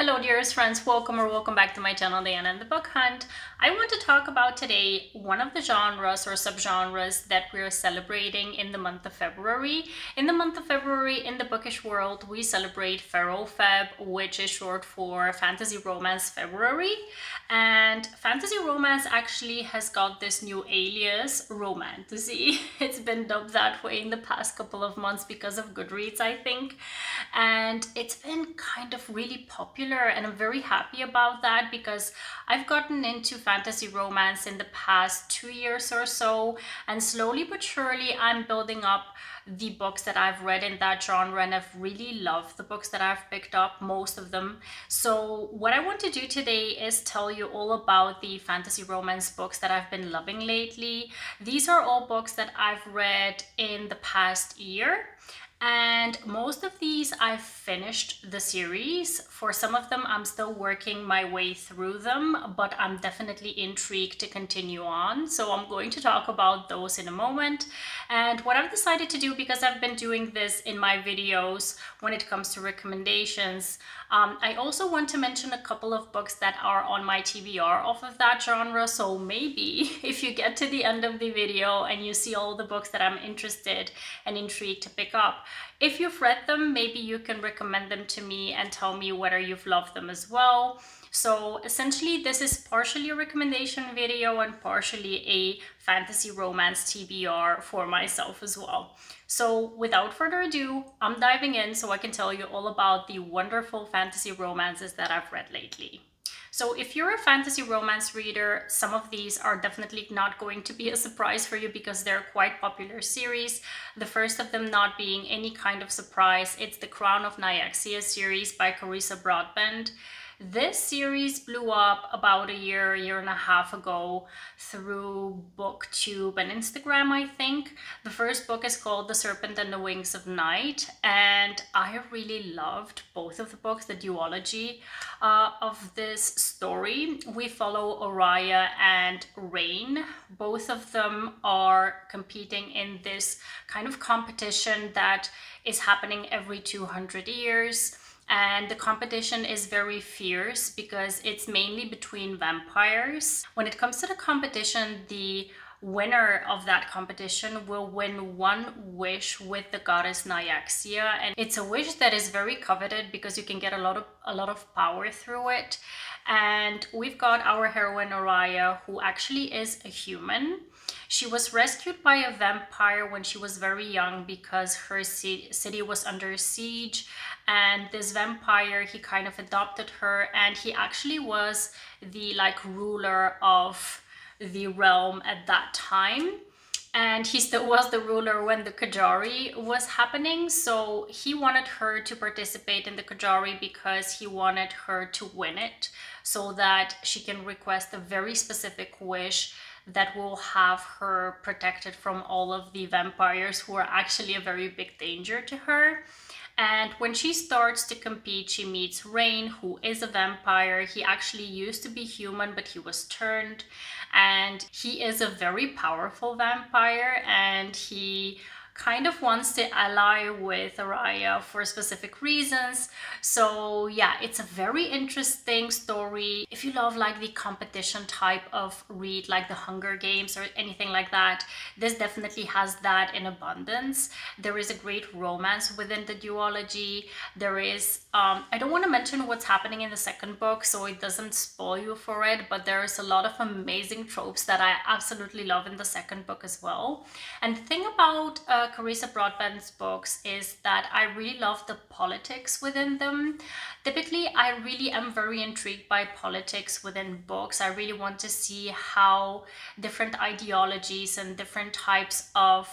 Hello dearest friends, welcome or welcome back to my channel Diana and the Book Hunt. I want to talk about today one of the genres or subgenres that we're celebrating in the month of February. In the month of February in the bookish world we celebrate Feb, which is short for Fantasy Romance February and Fantasy Romance actually has got this new alias, Romantasy. It's been dubbed that way in the past couple of months because of Goodreads I think and it's been kind of really popular popular and I'm very happy about that because I've gotten into fantasy romance in the past two years or so and slowly but surely I'm building up the books that I've read in that genre and I've really loved the books that I've picked up, most of them. So what I want to do today is tell you all about the fantasy romance books that I've been loving lately. These are all books that I've read in the past year and most of these I've finished the series. For some of them I'm still working my way through them, but I'm definitely intrigued to continue on. So I'm going to talk about those in a moment. And what I've decided to do, because I've been doing this in my videos when it comes to recommendations, um, I also want to mention a couple of books that are on my TBR off of that genre. So maybe if you get to the end of the video and you see all the books that I'm interested and intrigued to pick up, if you've read them, maybe you can recommend them to me and tell me whether you've loved them as well. So essentially this is partially a recommendation video and partially a fantasy romance TBR for myself as well. So without further ado, I'm diving in so I can tell you all about the wonderful fantasy romances that I've read lately. So if you're a fantasy romance reader, some of these are definitely not going to be a surprise for you because they're quite popular series. The first of them not being any kind of surprise, it's the Crown of Nyaxia series by Carissa Broadbent. This series blew up about a year, year and a half ago through booktube and Instagram, I think. The first book is called The Serpent and the Wings of Night and I really loved both of the books, the duology uh, of this story. We follow Oraya and Rain. Both of them are competing in this kind of competition that is happening every 200 years and the competition is very fierce because it's mainly between vampires. When it comes to the competition, the winner of that competition will win one wish with the goddess Nyaxia and it's a wish that is very coveted because you can get a lot of a lot of power through it. And we've got our heroine Oraya who actually is a human she was rescued by a vampire when she was very young because her city was under siege and this vampire he kind of adopted her and he actually was the like ruler of the realm at that time. And he still was the ruler when the Kejari was happening so he wanted her to participate in the Kejari because he wanted her to win it so that she can request a very specific wish that will have her protected from all of the vampires who are actually a very big danger to her and when she starts to compete, she meets Rain, who is a vampire. He actually used to be human, but he was turned. And he is a very powerful vampire and he kind of wants to ally with Oraya for specific reasons. So yeah, it's a very interesting story. If you love like the competition type of read, like the Hunger Games or anything like that, this definitely has that in abundance. There is a great romance within the duology. There is, um, I don't want to mention what's happening in the second book, so it doesn't spoil you for it, but there's a lot of amazing tropes that I absolutely love in the second book as well. And the thing about uh, Carissa Broadbent's books is that I really love the politics within them. Typically, I really am very intrigued by politics within books. I really want to see how different ideologies and different types of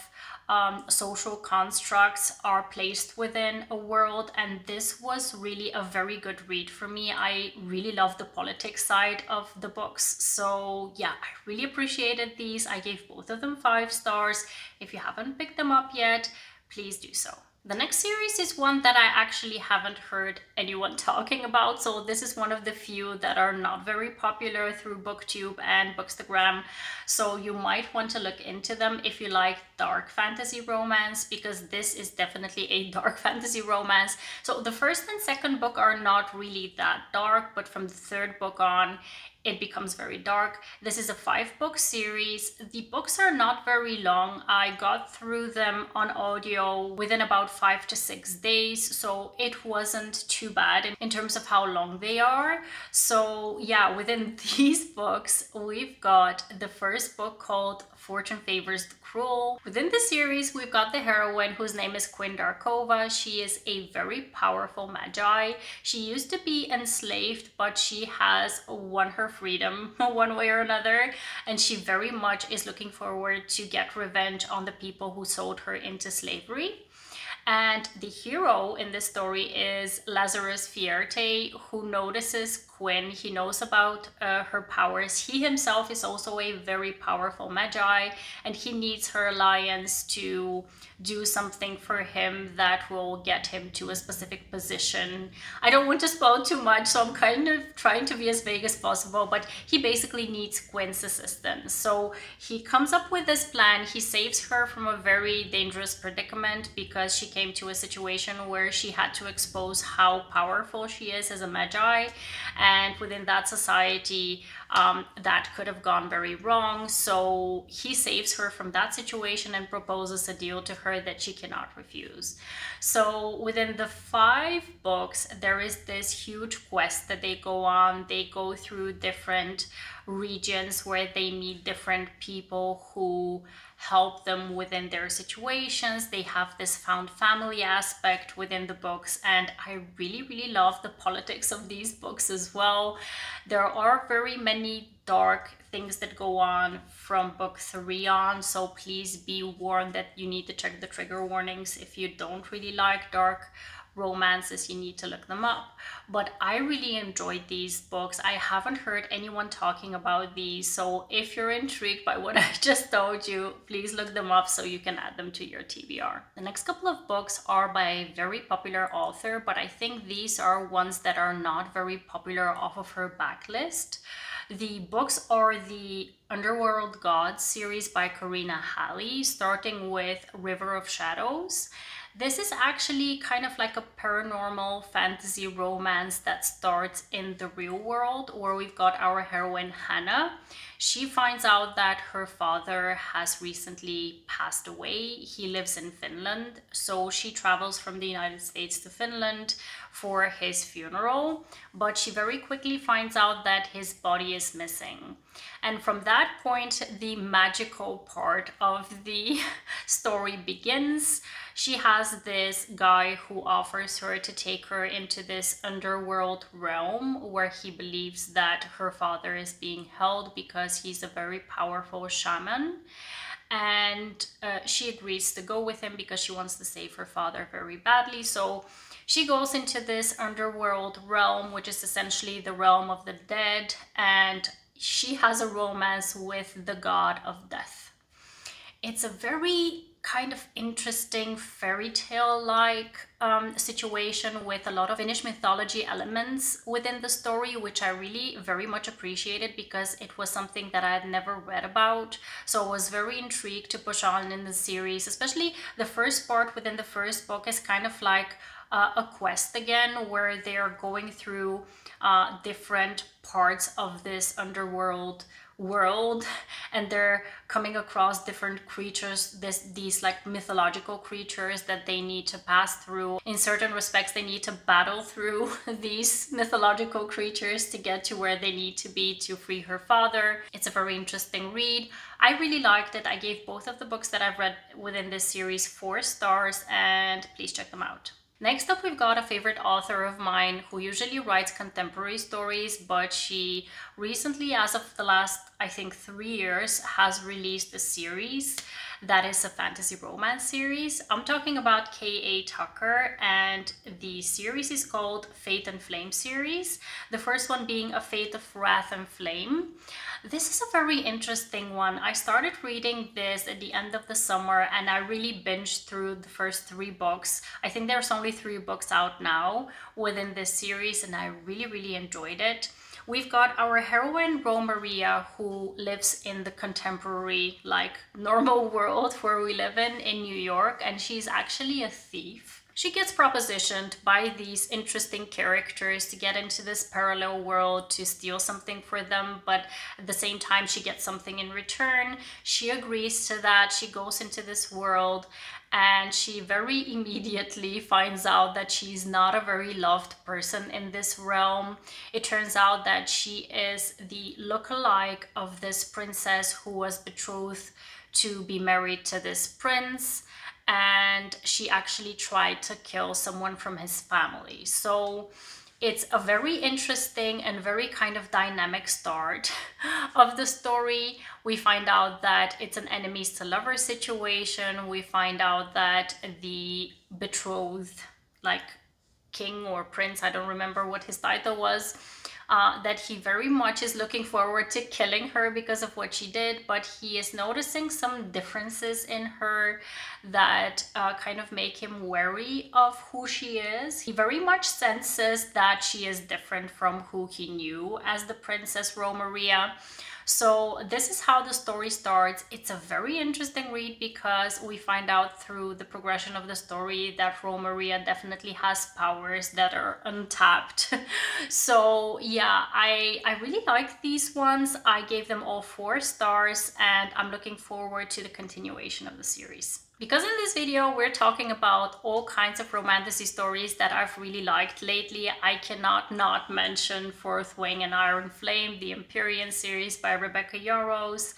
um, social constructs are placed within a world and this was really a very good read for me. I really love the politics side of the books so yeah I really appreciated these. I gave both of them five stars. If you haven't picked them up yet please do so. The next series is one that I actually haven't heard anyone talking about. So this is one of the few that are not very popular through BookTube and Bookstagram. So you might want to look into them if you like dark fantasy romance because this is definitely a dark fantasy romance. So the first and second book are not really that dark, but from the third book on, it becomes very dark. This is a five book series. The books are not very long. I got through them on audio within about five to six days, so it wasn't too bad in, terms of how long they are. So yeah, within these books, we've got the first book called Fortune Favors the Cruel. Within the series, we've got the heroine whose name is Quinn Darkova. She is a very powerful magi. She used to be enslaved, but she has won her freedom one way or another. And she very much is looking forward to get revenge on the people who sold her into slavery. And the hero in this story is Lazarus Fierte, who notices Quinn. He knows about uh, her powers. He himself is also a very powerful magi, and he needs her alliance to do something for him that will get him to a specific position. I don't want to spoil too much, so I'm kind of trying to be as vague as possible, but he basically needs Quinn's assistance. So he comes up with this plan. He saves her from a very dangerous predicament because she came to a situation where she had to expose how powerful she is as a magi within that society um, that could have gone very wrong. So he saves her from that situation and proposes a deal to her that she cannot refuse. So within the five books there is this huge quest that they go on. They go through different regions where they meet different people who help them within their situations. They have this found family aspect within the books, and I really, really love the politics of these books as well. There are very many dark things that go on from book three on, so please be warned that you need to check the trigger warnings if you don't really like dark romances, you need to look them up. But I really enjoyed these books. I haven't heard anyone talking about these. So if you're intrigued by what I just told you, please look them up so you can add them to your TBR. The next couple of books are by a very popular author, but I think these are ones that are not very popular off of her backlist. The books are the Underworld Gods series by Karina Halle, starting with River of Shadows. This is actually kind of like a paranormal fantasy romance that starts in the real world where we've got our heroine Hannah. She finds out that her father has recently passed away. He lives in Finland, so she travels from the United States to Finland for his funeral, but she very quickly finds out that his body is missing. And from that point, the magical part of the story begins. She has this guy who offers her to take her into this underworld realm where he believes that her father is being held because he's a very powerful shaman and uh, she agrees to go with him because she wants to save her father very badly. So she goes into this underworld realm, which is essentially the realm of the dead, and she has a romance with the god of death. It's a very kind of interesting fairy tale like um, situation with a lot of Finnish mythology elements within the story, which I really very much appreciated because it was something that I had never read about. So I was very intrigued to push on in the series, especially the first part within the first book is kind of like uh, a quest again where they are going through uh, different parts of this underworld world and they're coming across different creatures this these like mythological creatures that they need to pass through. In certain respects they need to battle through these mythological creatures to get to where they need to be to free her father. It's a very interesting read. I really liked it. I gave both of the books that i've read within this series four stars and please check them out Next up, we've got a favorite author of mine who usually writes contemporary stories, but she recently, as of the last, I think, three years, has released a series that is a fantasy romance series. I'm talking about K.A. Tucker, and the series is called Fate and Flame series. The first one being A Fate of Wrath and Flame. This is a very interesting one. I started reading this at the end of the summer and I really binged through the first three books. I think there's only three books out now within this series and I really, really enjoyed it. We've got our heroine, Romeria, who lives in the contemporary, like, normal world where we live in, in New York, and she's actually a thief. She gets propositioned by these interesting characters to get into this parallel world to steal something for them, but at the same time, she gets something in return. She agrees to that. She goes into this world and she very immediately finds out that she's not a very loved person in this realm. It turns out that she is the look-alike of this princess who was betrothed to be married to this prince and she actually tried to kill someone from his family. So it's a very interesting and very kind of dynamic start of the story. We find out that it's an enemies to lovers situation. We find out that the betrothed, like king or prince, I don't remember what his title was, uh, that he very much is looking forward to killing her because of what she did, but he is noticing some differences in her that uh, kind of make him wary of who she is. He very much senses that she is different from who he knew as the Princess Romeria. So this is how the story starts. It's a very interesting read because we find out through the progression of the story that Romeria definitely has powers that are untapped. so yeah, I, I really like these ones. I gave them all four stars and I'm looking forward to the continuation of the series. Because in this video we're talking about all kinds of romantasy stories that I've really liked lately, I cannot not mention Fourth Wing and Iron Flame, the Empyrean series by Rebecca Yarros.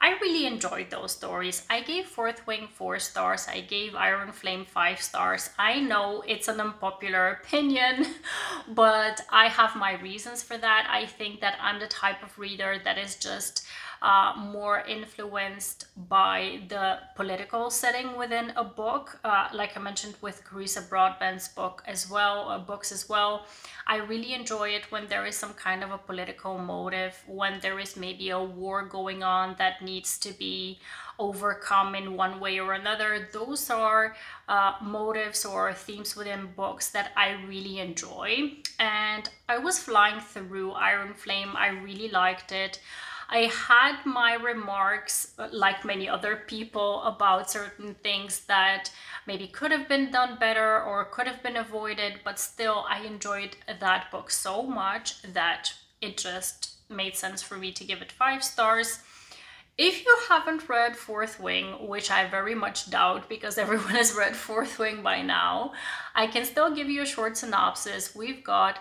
I really enjoyed those stories. I gave Fourth Wing 4 stars, I gave Iron Flame 5 stars. I know it's an unpopular opinion, but I have my reasons for that. I think that I'm the type of reader that is just uh, more influenced by the political setting within a book. Uh, like I mentioned with Carissa Broadbent's book as well, uh, books as well. I really enjoy it when there is some kind of a political motive, when there is maybe a war going on that needs to be overcome in one way or another. Those are uh, motives or themes within books that I really enjoy. And I was flying through Iron Flame. I really liked it. I had my remarks, uh, like many other people, about certain things that maybe could have been done better or could have been avoided, but still I enjoyed that book so much that it just made sense for me to give it five stars. If you haven't read Fourth Wing, which I very much doubt because everyone has read Fourth Wing by now, I can still give you a short synopsis. We've got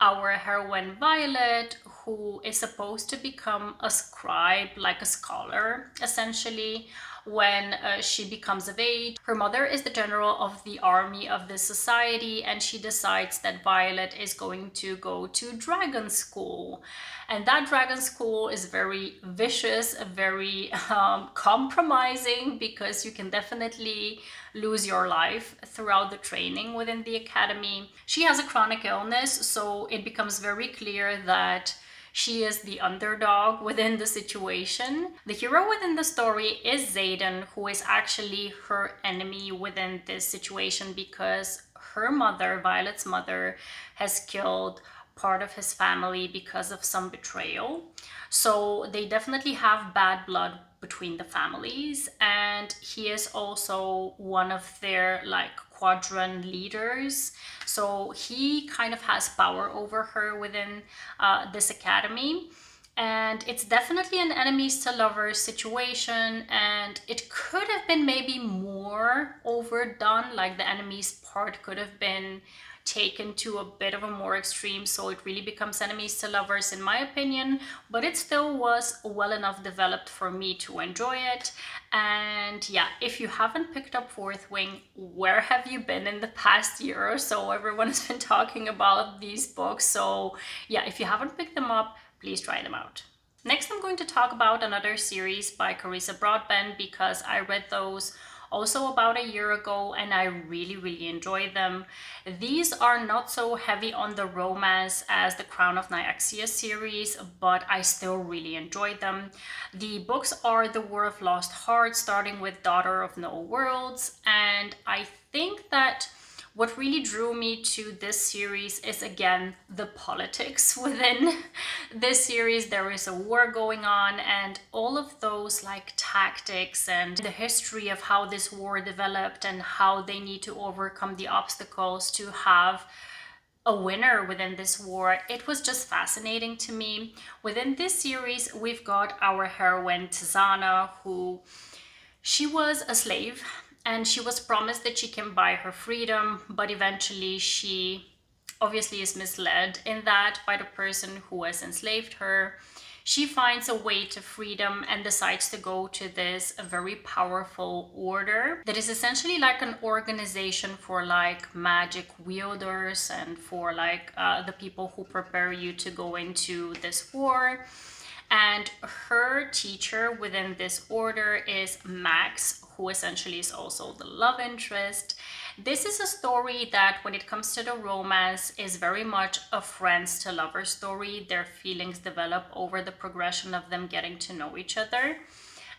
our heroine Violet, who is supposed to become a scribe, like a scholar, essentially, when uh, she becomes of age. Her mother is the general of the army of the society, and she decides that Violet is going to go to dragon school. And that dragon school is very vicious, very um, compromising, because you can definitely lose your life throughout the training within the academy. She has a chronic illness, so it becomes very clear that she is the underdog within the situation. The hero within the story is Xaden, who is actually her enemy within this situation because her mother, Violet's mother, has killed part of his family because of some betrayal. So they definitely have bad blood between the families and he is also one of their like quadrant leaders. So he kind of has power over her within uh, this academy. And it's definitely an enemies to lovers situation and it could have been maybe more overdone like the enemies part could have been taken to a bit of a more extreme so it really becomes enemies to lovers in my opinion but it still was well enough developed for me to enjoy it. And yeah if you haven't picked up fourth wing where have you been in the past year or so? Everyone has been talking about these books so yeah if you haven't picked them up please try them out. Next i'm going to talk about another series by carissa broadbent because i read those also about a year ago and I really, really enjoyed them. These are not so heavy on the romance as the Crown of Nyaxia series, but I still really enjoyed them. The books are The War of Lost Hearts, starting with Daughter of No Worlds, and I think that what really drew me to this series is again the politics within this series. There is a war going on and all of those like tactics and the history of how this war developed and how they need to overcome the obstacles to have a winner within this war. It was just fascinating to me. Within this series, we've got our heroine Tisaanah who she was a slave and she was promised that she can buy her freedom, but eventually she obviously is misled in that by the person who has enslaved her. She finds a way to freedom and decides to go to this very powerful order that is essentially like an organization for like magic wielders and for like uh, the people who prepare you to go into this war. And her teacher within this order is Max, who essentially is also the love interest. This is a story that, when it comes to the romance, is very much a friends to lovers story. Their feelings develop over the progression of them getting to know each other.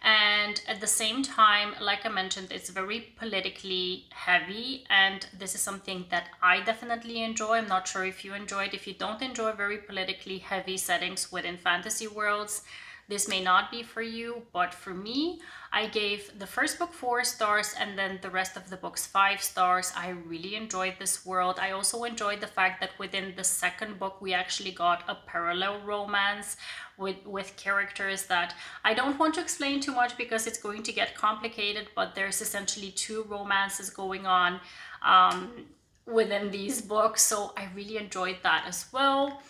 And at the same time, like I mentioned, it's very politically heavy. And this is something that I definitely enjoy. I'm not sure if you enjoy it. If you don't enjoy very politically heavy settings within fantasy worlds, this may not be for you, but for me, I gave the first book four stars and then the rest of the books five stars. I really enjoyed this world. I also enjoyed the fact that within the second book, we actually got a parallel romance with, with characters that I don't want to explain too much because it's going to get complicated, but there's essentially two romances going on um, within these books. So I really enjoyed that as well.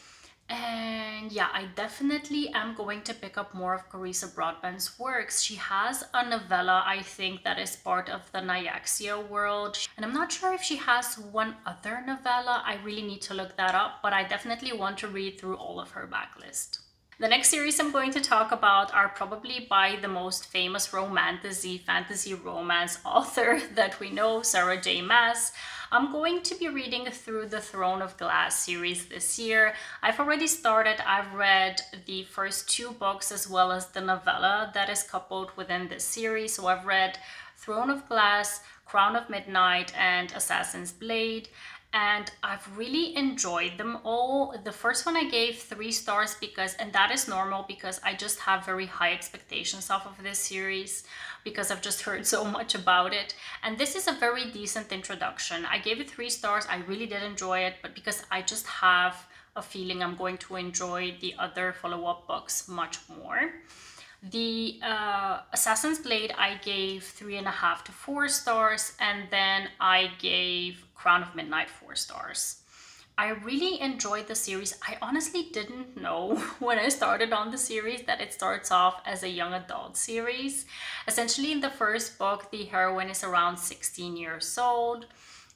And yeah, I definitely am going to pick up more of Carissa Broadbent's works. She has a novella, I think, that is part of the Nyaxia world. And I'm not sure if she has one other novella. I really need to look that up, but I definitely want to read through all of her backlist. The next series I'm going to talk about are probably by the most famous romantasy, fantasy romance author that we know, Sarah J Maas. I'm going to be reading through the Throne of Glass series this year. I've already started, I've read the first two books as well as the novella that is coupled within this series. So I've read Throne of Glass, Crown of Midnight, and Assassin's Blade and I've really enjoyed them all. The first one I gave three stars because, and that is normal because I just have very high expectations off of this series because I've just heard so much about it. And this is a very decent introduction. I gave it three stars. I really did enjoy it, but because I just have a feeling I'm going to enjoy the other follow-up books much more. The uh, Assassin's Blade I gave three and a half to four stars, and then I gave Crown of Midnight four stars. I really enjoyed the series. I honestly didn't know when I started on the series that it starts off as a young adult series. Essentially, in the first book, the heroine is around 16 years old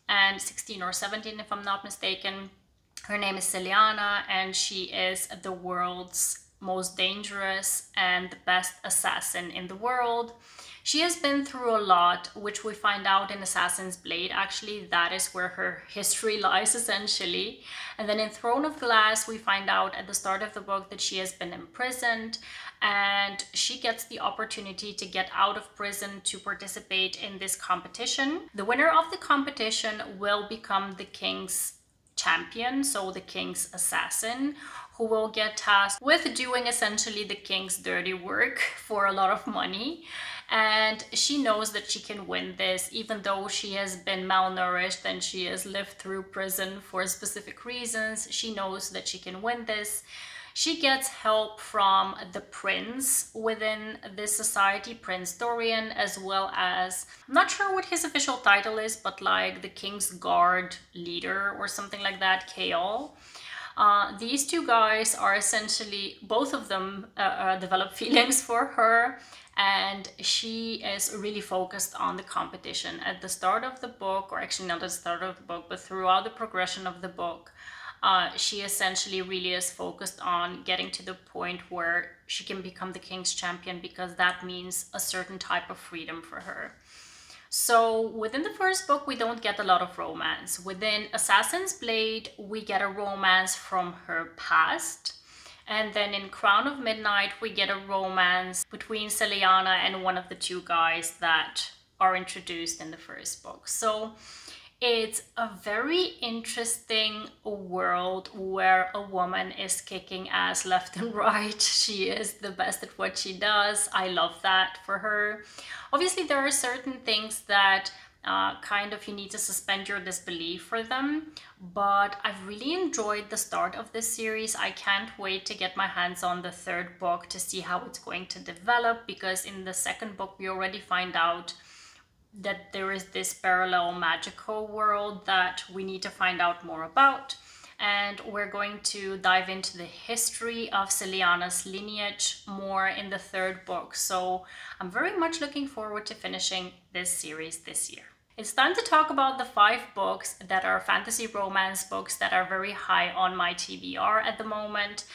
and 16 or 17, if I'm not mistaken. Her name is Celaena, and she is the world's most dangerous and the best assassin in the world. She has been through a lot, which we find out in Assassin's Blade. Actually, that is where her history lies essentially. And then in Throne of Glass, we find out at the start of the book that she has been imprisoned and she gets the opportunity to get out of prison to participate in this competition. The winner of the competition will become the king's champion, so the king's assassin, who will get tasked with doing essentially the king's dirty work for a lot of money. and she knows that she can win this even though she has been malnourished and she has lived through prison for specific reasons she knows that she can win this she gets help from the prince within this society, Prince Dorian, as well as, I'm not sure what his official title is, but like the King's Guard leader or something like that, Chaol. Uh, these two guys are essentially, both of them uh, uh, develop feelings for her and she is really focused on the competition. At the start of the book, or actually not at the start of the book, but throughout the progression of the book, uh, she essentially really is focused on getting to the point where she can become the king's champion because that means a certain type of freedom for her. So within the first book, we don't get a lot of romance. Within Assassin's Blade, we get a romance from her past. And then in Crown of Midnight, we get a romance between Celaena and one of the two guys that are introduced in the first book. So it's a very interesting world where a woman is kicking ass left and right. She is the best at what she does. I love that for her. Obviously, there are certain things that uh, kind of you need to suspend your disbelief for them but I've really enjoyed the start of this series. I can't wait to get my hands on the third book to see how it's going to develop because in the second book we already find out that there is this parallel magical world that we need to find out more about. And we're going to dive into the history of Celaena's lineage more in the third book. So I'm very much looking forward to finishing this series this year. It's time to talk about the five books that are fantasy romance books that are very high on my TBR at the moment.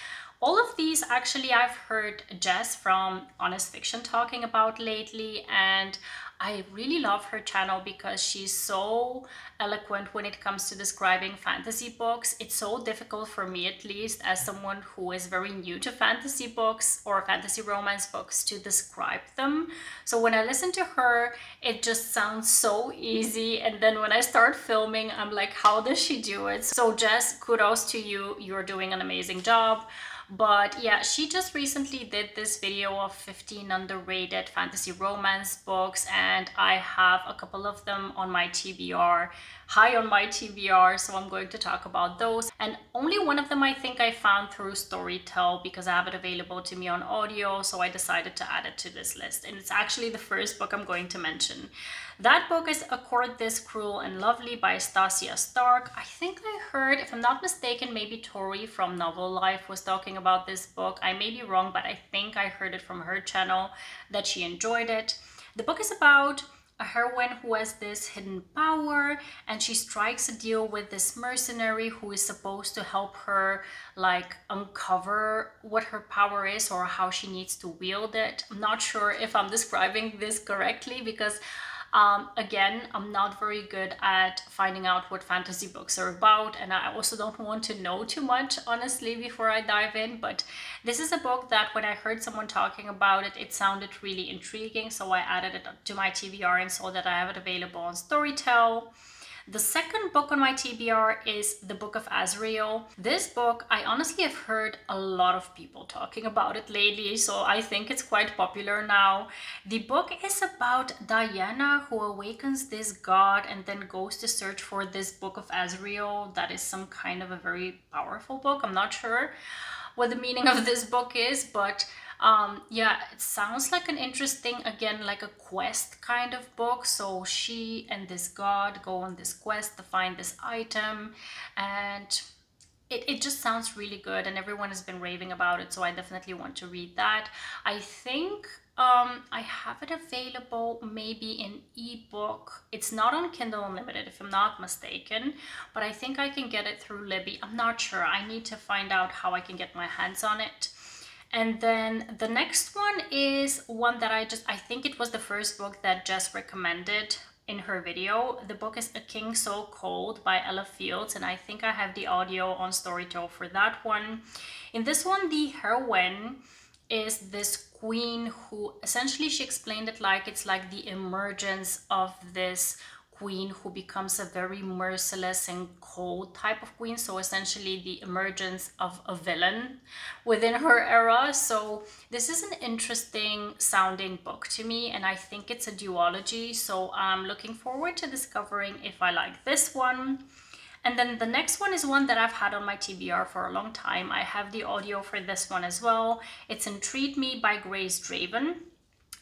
All of these actually I've heard Jess from Honest Fiction talking about lately and I really love her channel because she's so eloquent when it comes to describing fantasy books. It's so difficult for me, at least, as someone who is very new to fantasy books or fantasy romance books, to describe them. So when I listen to her, it just sounds so easy. And then when I start filming, I'm like, how does she do it? So, Jess, kudos to you. You're doing an amazing job. But yeah, she just recently did this video of 15 underrated fantasy romance books and I have a couple of them on my TBR, high on my TBR, so I'm going to talk about those. And only one of them I think I found through Storytel because I have it available to me on audio, so I decided to add it to this list. And it's actually the first book I'm going to mention. That book is A Court This Cruel and Lovely by Stacia Stark. I think I heard, if I'm not mistaken, maybe Tori from Novel Life was talking about this book. I may be wrong, but I think I heard it from her channel that she enjoyed it. The book is about a heroine who has this hidden power and she strikes a deal with this mercenary who is supposed to help her like uncover what her power is or how she needs to wield it. I'm not sure if I'm describing this correctly because um, again, I'm not very good at finding out what fantasy books are about, and I also don't want to know too much, honestly, before I dive in. But this is a book that when I heard someone talking about it, it sounded really intriguing, so I added it to my TBR and saw that I have it available on Storytel. The second book on my TBR is The Book of Azrael. This book, I honestly have heard a lot of people talking about it lately, so I think it's quite popular now. The book is about Diana who awakens this god and then goes to search for this Book of Azrael. That is some kind of a very powerful book. I'm not sure what the meaning of this book is, but um yeah it sounds like an interesting again like a quest kind of book so she and this god go on this quest to find this item and it, it just sounds really good and everyone has been raving about it so i definitely want to read that i think um, I have it available maybe in ebook. It's not on Kindle Unlimited if I'm not mistaken, but I think I can get it through Libby. I'm not sure. I need to find out how I can get my hands on it. And then the next one is one that I just, I think it was the first book that Jess recommended in her video. The book is A King So Cold by Ella Fields, and I think I have the audio on Storytel for that one. In this one, the heroine is this queen who essentially she explained it like it's like the emergence of this queen who becomes a very merciless and cold type of queen. So essentially the emergence of a villain within her era. So this is an interesting sounding book to me and I think it's a duology. So I'm looking forward to discovering if I like this one. And then the next one is one that I've had on my TBR for a long time. I have the audio for this one as well. It's Entreat Me by Grace Draven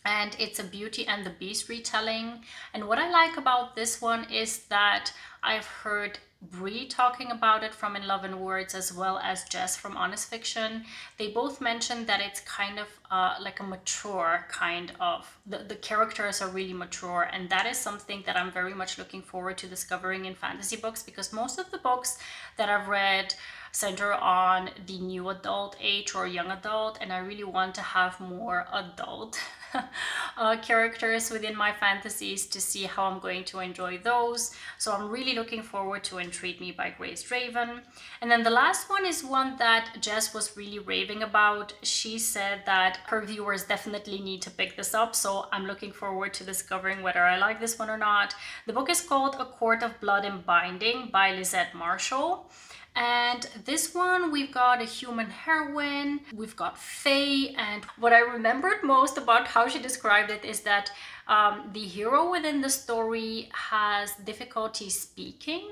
and it's a Beauty and the Beast retelling. And what I like about this one is that I've heard Bree talking about it from In Love and Words as well as Jess from Honest Fiction. They both mentioned that it's kind of uh, like a mature kind of, the, the characters are really mature and that is something that I'm very much looking forward to discovering in fantasy books because most of the books that I've read center on the new adult age or young adult and I really want to have more adult uh, characters within my fantasies to see how I'm going to enjoy those. So I'm really looking forward to Entreat Me by Grace Draven. And then the last one is one that Jess was really raving about. She said that her viewers definitely need to pick this up. So I'm looking forward to discovering whether I like this one or not. The book is called A Court of Blood and Binding by Lisette Marshall. And this one, we've got a human heroine, we've got Fae, and what I remembered most about how she described it is that um, the hero within the story has difficulty speaking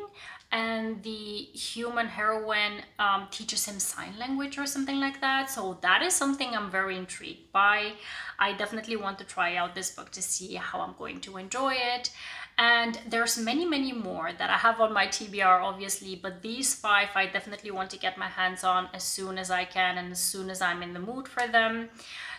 and the human heroine um, teaches him sign language or something like that. So that is something I'm very intrigued by. I definitely want to try out this book to see how I'm going to enjoy it. And there's many, many more that I have on my TBR, obviously, but these five I definitely want to get my hands on as soon as I can and as soon as I'm in the mood for them.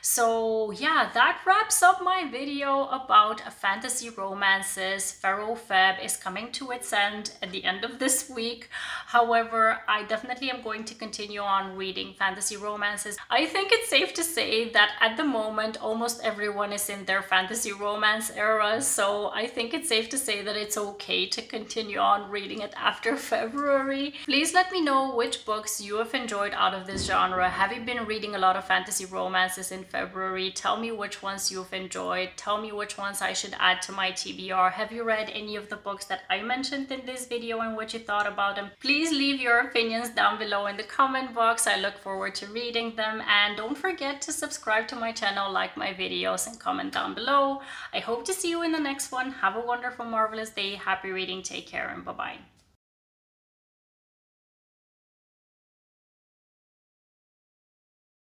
So yeah, that wraps up my video about fantasy romances. FaRoFeb is coming to its end at the end of this week. However, I definitely am going to continue on reading fantasy romances. I think it's safe to say that at the moment, almost everyone is in their fantasy romance era. So I think it's safe to say that it's okay to continue on reading it after February. Please let me know which books you have enjoyed out of this genre. Have you been reading a lot of fantasy romances in? February. Tell me which ones you've enjoyed. Tell me which ones I should add to my TBR. Have you read any of the books that I mentioned in this video and what you thought about them? Please leave your opinions down below in the comment box. I look forward to reading them. And don't forget to subscribe to my channel, like my videos, and comment down below. I hope to see you in the next one. Have a wonderful, marvelous day. Happy reading. Take care and bye-bye.